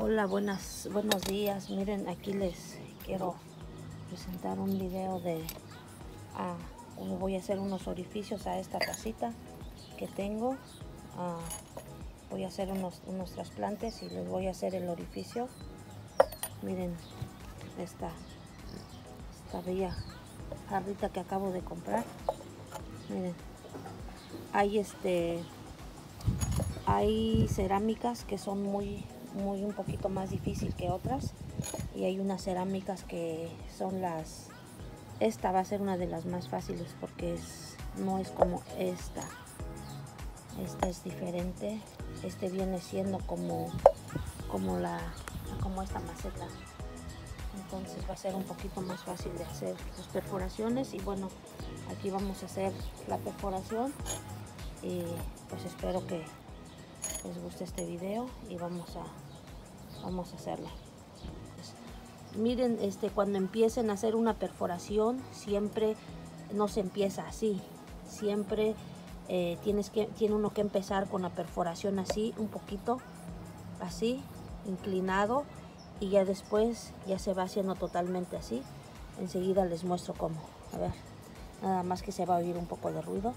Hola, buenas, buenos días. Miren, aquí les quiero presentar un video de ah, cómo voy a hacer unos orificios a esta casita que tengo. Ah, voy a hacer unos, unos trasplantes y les voy a hacer el orificio. Miren esta, esta bella jarrita que acabo de comprar. Miren, hay este hay cerámicas que son muy muy un poquito más difícil que otras. Y hay unas cerámicas que son las esta va a ser una de las más fáciles porque no es como esta. Esta es diferente. Este viene siendo como como la como esta maceta. Entonces va a ser un poquito más fácil de hacer las perforaciones. Y bueno aquí vamos a hacer la perforación. Y pues espero que les guste este video. Y vamos a vamos a hacerlo pues, miren este cuando empiecen a hacer una perforación siempre no se empieza así. Siempre eh, tienes que tiene uno que empezar con la perforación así un poquito así inclinado y ya después ya se va haciendo totalmente así. Enseguida les muestro cómo. A ver nada más que se va a oír un poco de ruido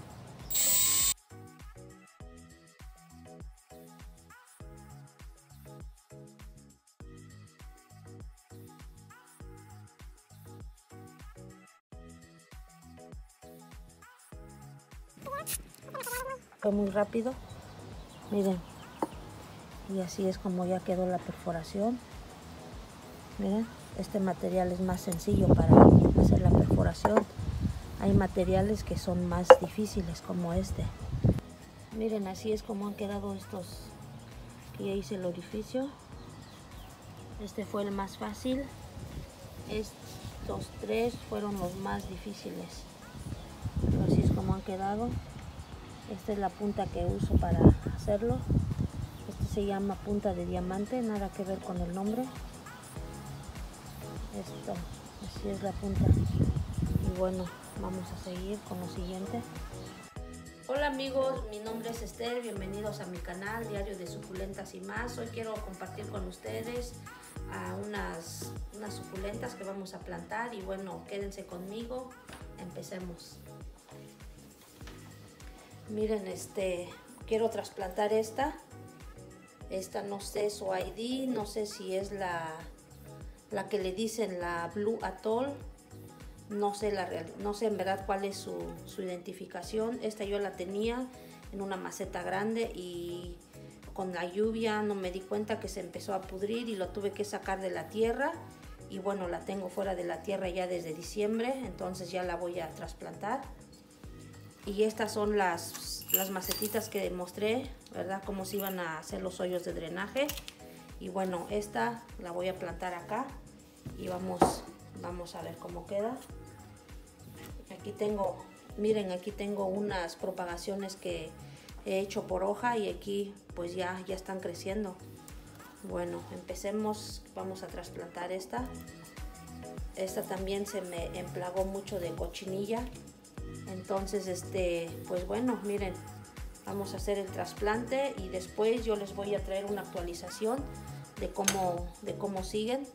muy rápido. Miren. Y así es como ya quedó la perforación. Miren este material es más sencillo para hacer la perforación. Hay materiales que son más difíciles como este. Miren así es como han quedado estos. Que ya hice el orificio. Este fue el más fácil. Estos tres fueron los más difíciles. Así es como han quedado esta es la punta que uso para hacerlo este se llama punta de diamante nada que ver con el nombre esto así es la punta y bueno vamos a seguir con lo siguiente Hola amigos, mi nombre es Esther, bienvenidos a mi canal Diario de Suculentas y más. Hoy quiero compartir con ustedes a unas, unas suculentas que vamos a plantar y bueno, quédense conmigo, empecemos. Miren, este, quiero trasplantar esta. Esta no sé su ID, no sé si es la, la que le dicen la Blue Atoll. No sé, la, no sé en verdad cuál es su, su identificación. Esta yo la tenía en una maceta grande y con la lluvia no me di cuenta que se empezó a pudrir y lo tuve que sacar de la tierra y bueno la tengo fuera de la tierra ya desde diciembre entonces ya la voy a trasplantar y estas son las, las macetitas que mostré, ¿verdad? Cómo se iban a hacer los hoyos de drenaje. Y bueno, esta la voy a plantar acá y vamos, vamos a ver cómo queda. Aquí tengo, miren, aquí tengo unas propagaciones que he hecho por hoja y aquí pues ya, ya están creciendo. Bueno, empecemos, vamos a trasplantar esta. Esta también se me emplagó mucho de cochinilla entonces, este, pues bueno, miren, vamos a hacer el trasplante y después yo les voy a traer una actualización de cómo, de cómo siguen.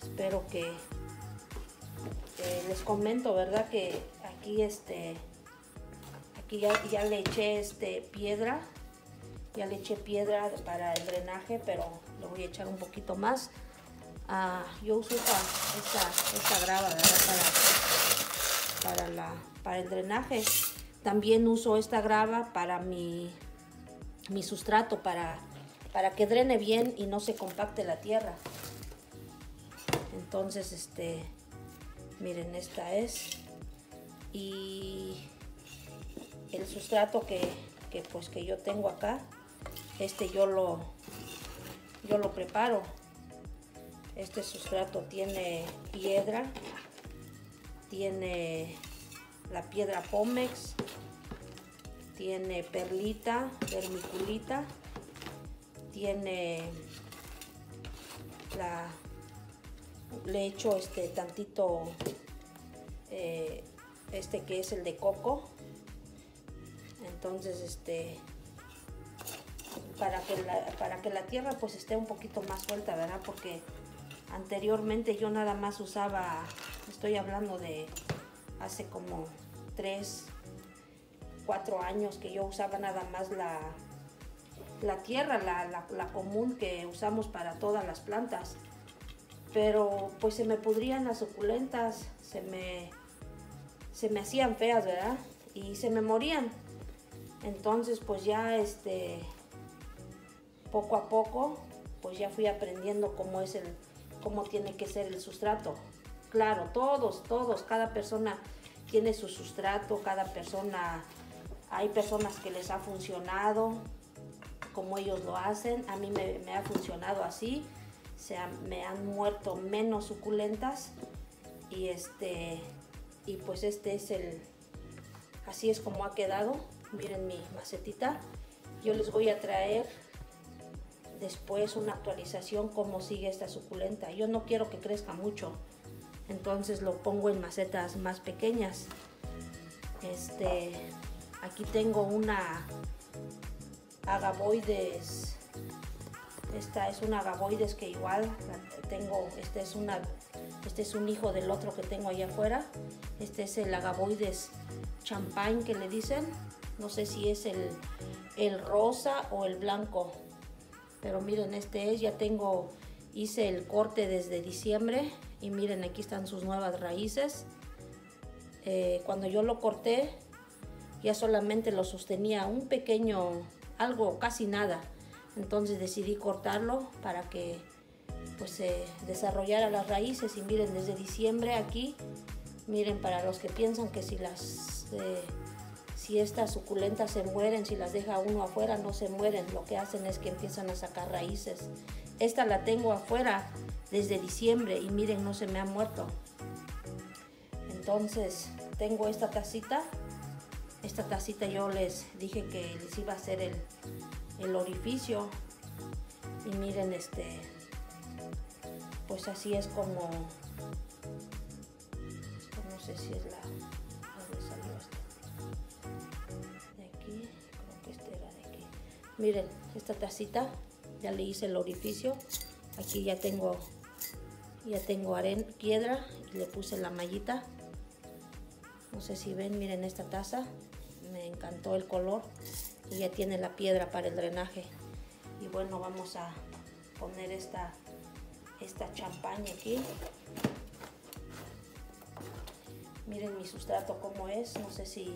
Espero que, les comento, ¿verdad? Que aquí este, aquí ya, le eché este piedra, ya le eché piedra para el drenaje, pero le voy a echar un poquito más. Ah, yo uso esta, esta, grava, ¿verdad? Para para, la, para el drenaje. También uso esta grava para mi, mi sustrato, para, para que drene bien y no se compacte la tierra. Entonces, este, miren, esta es. Y el sustrato que, que, pues que yo tengo acá, este yo lo, yo lo preparo. Este sustrato tiene piedra, tiene la piedra Pomex, tiene perlita, vermiculita, tiene la, le echo este tantito, eh, este que es el de coco, entonces este, para que la, para que la tierra pues esté un poquito más suelta, ¿verdad? Porque anteriormente yo nada más usaba, estoy hablando de hace como 3, 4 años que yo usaba nada más la, la tierra, la, la, común que usamos para todas las plantas. Pero pues se me pudrían las suculentas, se me, se me hacían feas, ¿verdad? Y se me morían. Entonces pues ya este, poco a poco, pues ya fui aprendiendo cómo es el, cómo tiene que ser el sustrato. Claro, todos, todos, cada persona tiene su sustrato, cada persona, hay personas que les ha funcionado como ellos lo hacen, a mí me, ha funcionado así, se me han muerto menos suculentas y este, y pues este es el, así es como ha quedado, miren mi macetita, yo les voy a traer después una actualización cómo sigue esta suculenta. Yo no quiero que crezca mucho, entonces lo pongo en macetas más pequeñas. Este, aquí tengo una agavoides. Esta es una agavoides que igual tengo, este es una este es un hijo del otro que tengo allá afuera. Este es el agavoides champagne que le dicen. No sé si es el, el rosa o el blanco pero miren este es ya tengo hice el corte desde diciembre y miren aquí están sus nuevas raíces. Eh, cuando yo lo corté ya solamente lo sostenía un pequeño algo casi nada. Entonces decidí cortarlo para que pues se desarrollara las raíces. Y miren desde diciembre aquí miren para los que piensan que si las eh, si estas suculentas se mueren, si las deja uno afuera, no se mueren. Lo que hacen es que empiezan a sacar raíces. Esta la tengo afuera desde diciembre y miren, no se me ha muerto. Entonces, tengo esta tacita. Esta tacita yo les dije que les iba a hacer el, el orificio. Y miren, este, pues así es como, no sé si es la Miren, esta tacita ya le hice el orificio. Aquí ya tengo ya tengo arena, piedra y le puse la mallita. No sé si ven, miren esta taza. Me encantó el color y ya tiene la piedra para el drenaje. Y bueno, vamos a poner esta esta champaña aquí. Miren mi sustrato como es. No sé si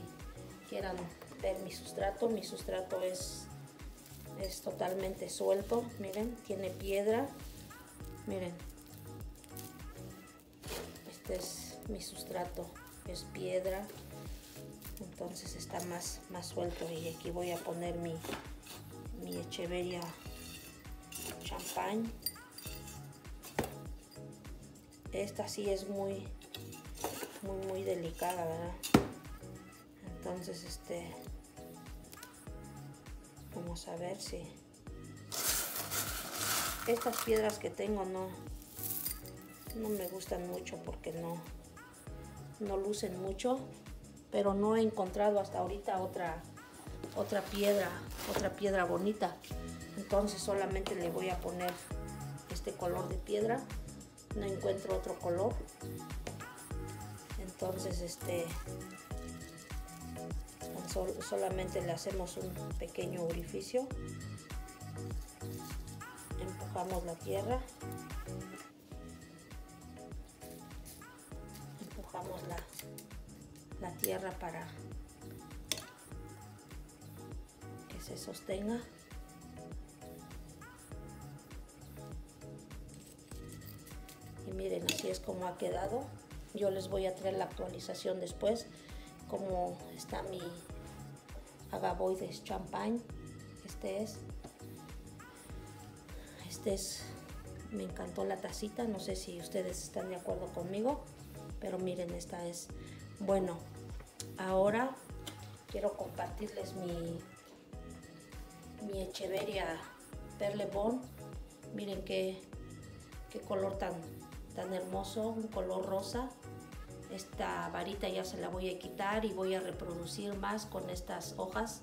quieran ver mi sustrato. Mi sustrato es es totalmente suelto. Miren tiene piedra. Miren. Este es mi sustrato es piedra. Entonces está más más suelto y aquí voy a poner mi mi echeveria champagne. Esta sí es muy muy muy delicada verdad entonces este A ver si... Estas piedras que tengo no, no me gustan mucho porque no, no lucen mucho. Pero no he encontrado hasta ahorita otra, otra piedra, otra piedra bonita. Entonces solamente le voy a poner este color de piedra. No encuentro otro color. Entonces este solamente le hacemos un pequeño orificio. Empujamos la tierra. Empujamos la, la tierra para que se sostenga. Y miren así es como ha quedado. Yo les voy a traer la actualización después como está mi agavoides champagne. Este es. Este es. Me encantó la tacita. No sé si ustedes están de acuerdo conmigo. Pero miren, esta es. Bueno, ahora quiero compartirles mi, mi Echeveria Perlebon. Miren qué, qué color tan, tan hermoso, un color rosa esta varita ya se la voy a quitar y voy a reproducir más con estas hojas.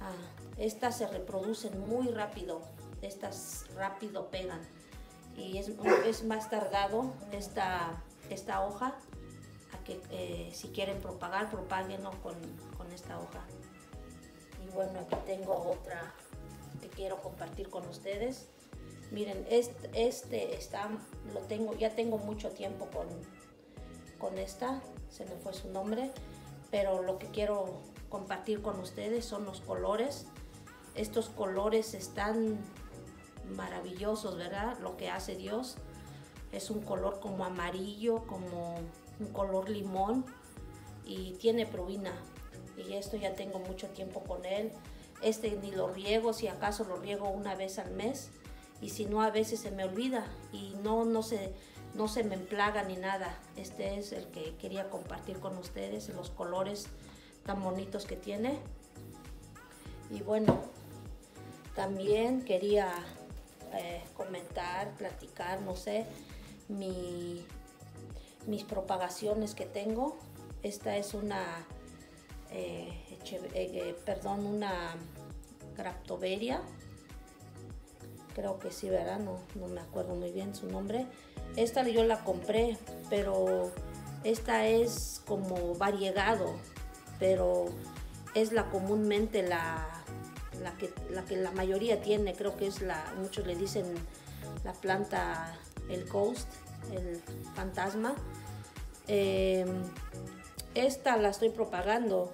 Ah, estas se reproducen muy rápido, estas rápido pegan y es, es más tardado esta, esta hoja que eh, si quieren propagar, propáguenlo con, con esta hoja. Y bueno, aquí tengo otra que quiero compartir con ustedes. Miren, este, este está, lo tengo, ya tengo mucho tiempo con, con esta, se me fue su nombre, pero lo que quiero compartir con ustedes son los colores. Estos colores están maravillosos, ¿verdad? Lo que hace Dios es un color como amarillo, como un color limón y tiene provina. Y esto ya tengo mucho tiempo con él. Este ni lo riego, si acaso lo riego una vez al mes y si no a veces se me olvida y no, no, se, no se me emplaga ni nada. Este es el que quería compartir con ustedes, los colores tan bonitos que tiene. Y bueno, también quería eh, comentar, platicar, no sé, mi, mis propagaciones que tengo. Esta es una, eh, eh, perdón, una graptoveria. Creo que sí, ¿verdad? No, no me acuerdo muy bien su nombre. Esta yo la compré, pero esta es como variegado, pero es la comúnmente la la que, la que la mayoría tiene, creo que es la, muchos le dicen la planta, el ghost, el fantasma. Em, esta la estoy propagando,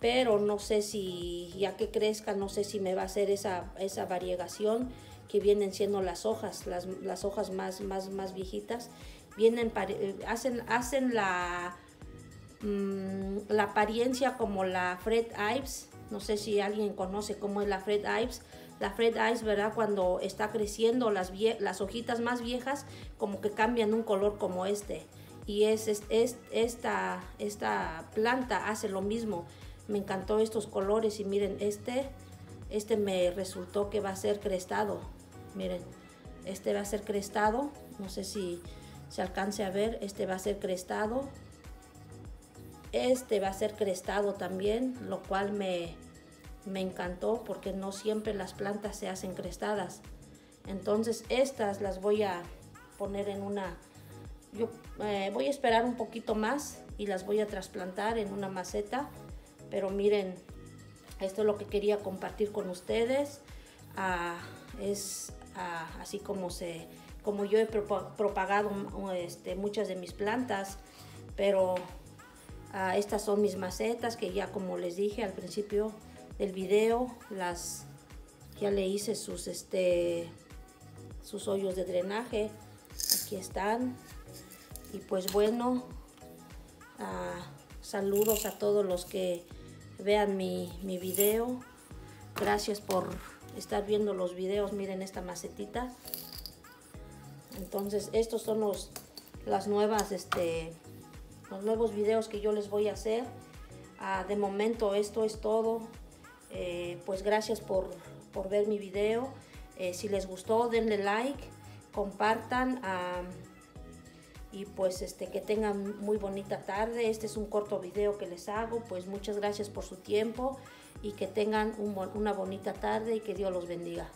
pero no sé si, ya que crezca, no sé si me va a hacer esa, esa variegación que vienen siendo las hojas, las, las hojas más, más, más viejitas, vienen, hacen, hacen la, mm, la apariencia como la Fred Ives, no sé si alguien conoce cómo es la Fred Ives. La Fred Ives, ¿verdad? Cuando está creciendo las, las hojitas más viejas, como que cambian un color como este. Y es, es, esta, esta planta hace lo mismo. Me encantó estos colores y miren, este, este me resultó que va a ser crestado. Miren, este va a ser crestado. No sé si se alcance a ver. Este va a ser crestado este va a ser crestado también, lo cual me, me encantó porque no siempre las plantas se hacen crestadas. Entonces estas las voy a poner en una... Yo eh, voy a esperar un poquito más y las voy a trasplantar en una maceta. Pero miren, esto es lo que quería compartir con ustedes. Ah, es ah, así como se como yo he propagado este, muchas de mis plantas, pero Ah, estas son mis macetas que ya como les dije al principio del video, las ya le hice sus este sus hoyos de drenaje. Aquí están. Y pues bueno, saludos a todos los que vean mi, mi video. Gracias por estar viendo los videos. Miren esta macetita. Entonces, estos son los, las nuevas este, los nuevos videos que yo les voy a hacer. Ah, de momento esto es todo. Eh, pues gracias por, ver mi video. Eh, si les gustó, denle like, compartan y pues este que tengan muy bonita tarde. Este es un corto video que les hago. Pues muchas gracias por su tiempo y que tengan una bonita tarde y que Dios los bendiga.